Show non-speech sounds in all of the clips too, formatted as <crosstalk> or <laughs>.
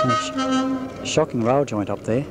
Sh- shocking rail joint up there.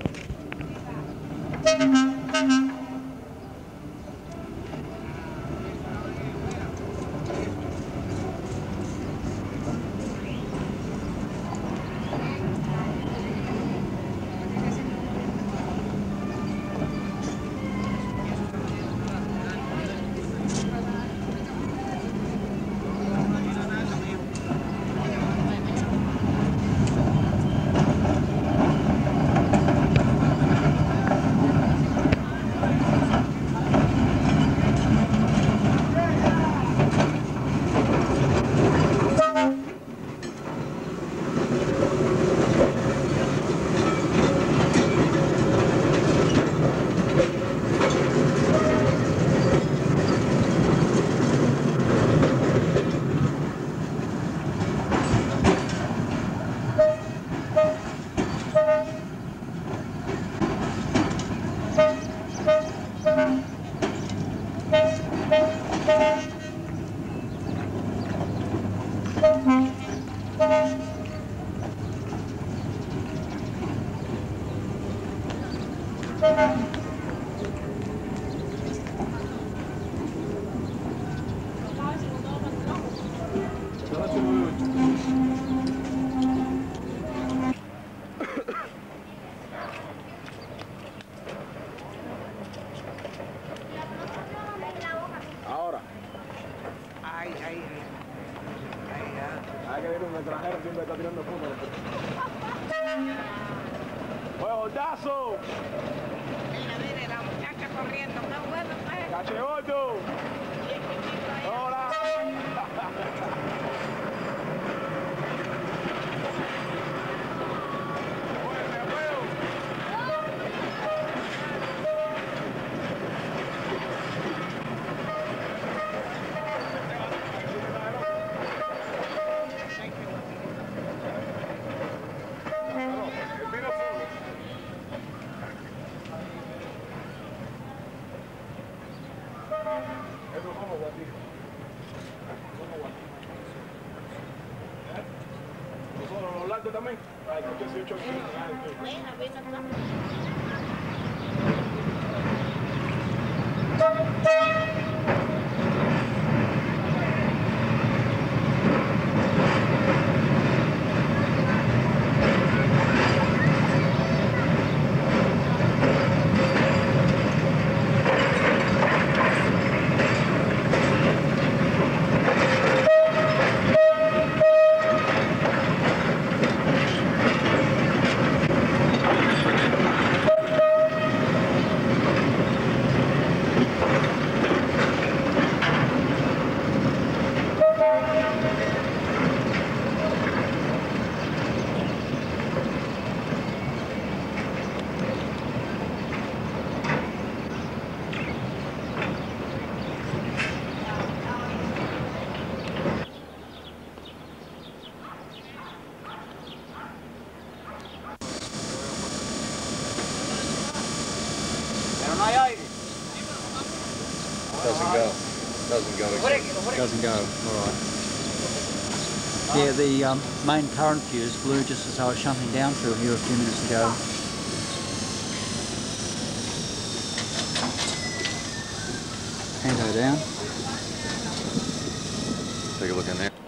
Doesn't go. All right. Yeah, the um, main current fuse blew just as I was shunting down through here a few minutes ago. Panto down. Take a look in there.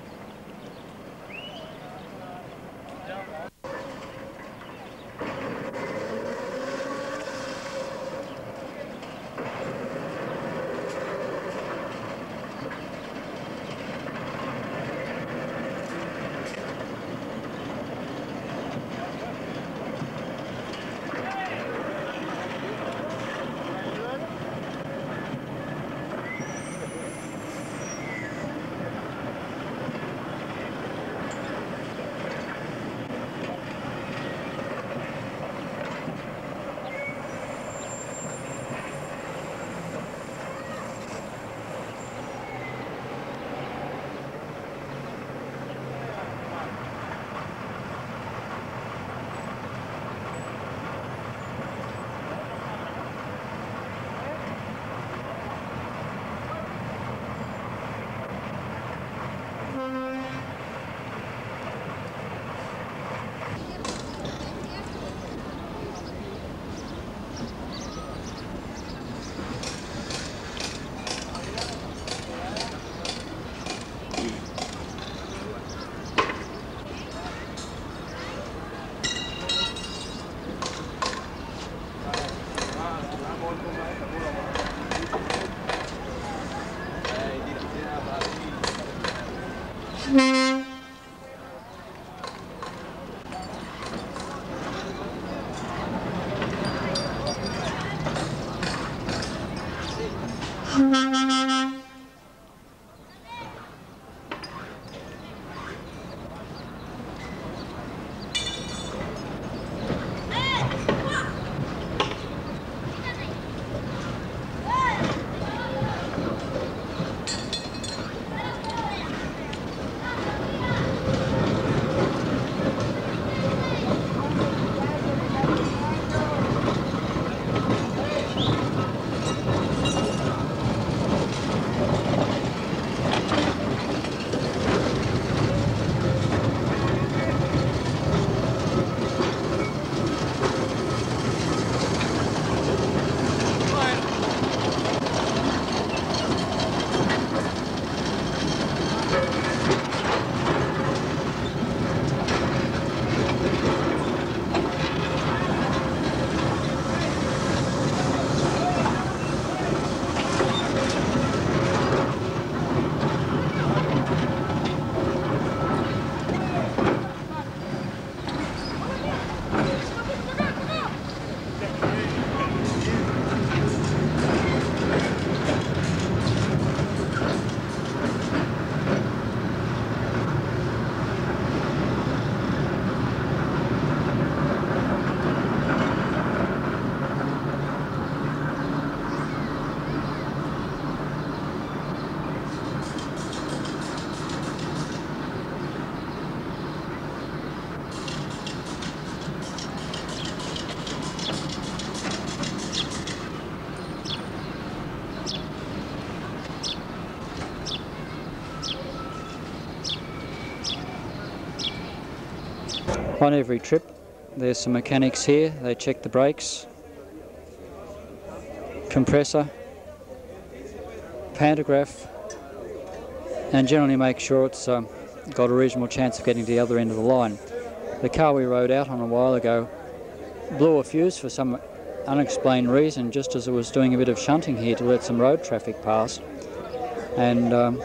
On every trip, there's some mechanics here. They check the brakes, compressor, pantograph, and generally make sure it's um, got a reasonable chance of getting to the other end of the line. The car we rode out on a while ago blew a fuse for some unexplained reason just as it was doing a bit of shunting here to let some road traffic pass and um,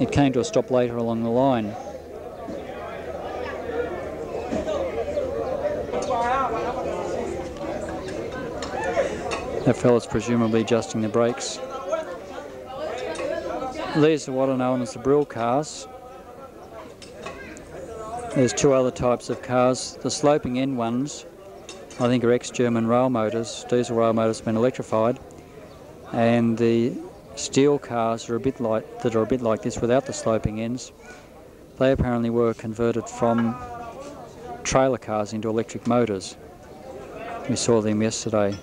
it came to a stop later along the line. That fella's presumably adjusting the brakes. These are what are known as the Brill cars. There's two other types of cars. The sloping end ones, I think, are ex-German rail motors. Diesel rail motors have been electrified, and the steel cars are a bit like that are a bit like this without the sloping ends. They apparently were converted from trailer cars into electric motors. We saw them yesterday.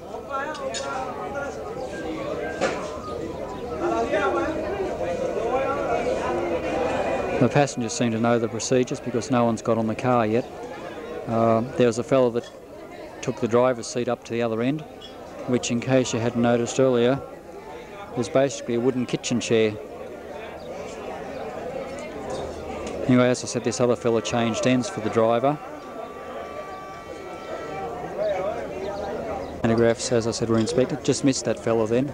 The passengers seem to know the procedures because no one's got on the car yet. Uh, there was a fellow that took the driver's seat up to the other end, which, in case you hadn't noticed earlier, is basically a wooden kitchen chair. Anyway, as I said, this other fellow changed ends for the driver. Pantographs, as I said, were inspected. Just missed that fellow then.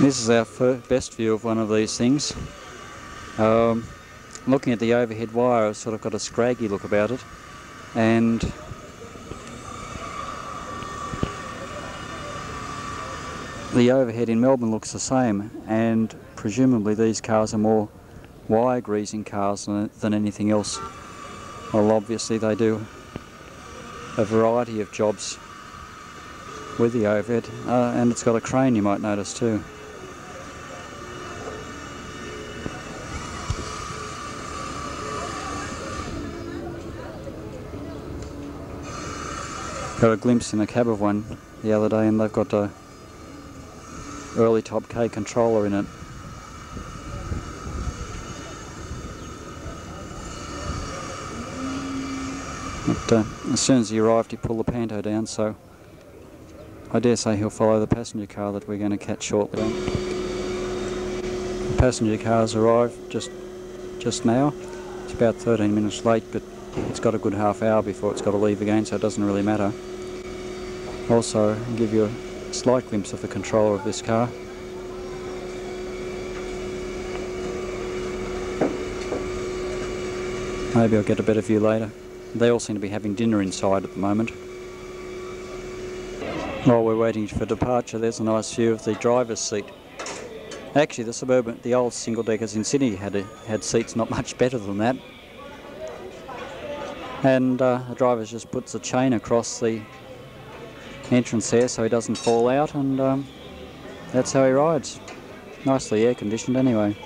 This is our best view of one of these things. Um, looking at the overhead wire, it's sort of got a scraggy look about it, and the overhead in Melbourne looks the same, and presumably these cars are more wire greasing cars than, than anything else. Well, obviously they do a variety of jobs with the overhead, uh, and it's got a crane you might notice too. Got a glimpse in the cab of one the other day, and they've got a early type K controller in it. But uh, as soon as he arrived, he pulled the panto down, so I dare say he'll follow the passenger car that we're going to catch shortly. The passenger car's arrived just just now. It's about 13 minutes late, but it's got a good half hour before it's got to leave again, so it doesn't really matter. Also, give you a slight glimpse of the controller of this car. Maybe I'll get a better view later. They all seem to be having dinner inside at the moment. While we're waiting for departure, there's a nice view of the driver's seat. Actually, the suburban, the old single deckers in Sydney had a, had seats not <laughs> much better than that. And uh, the driver just puts a chain across the entrance there so he doesn't fall out, and um, that's how he rides. Nicely air conditioned anyway.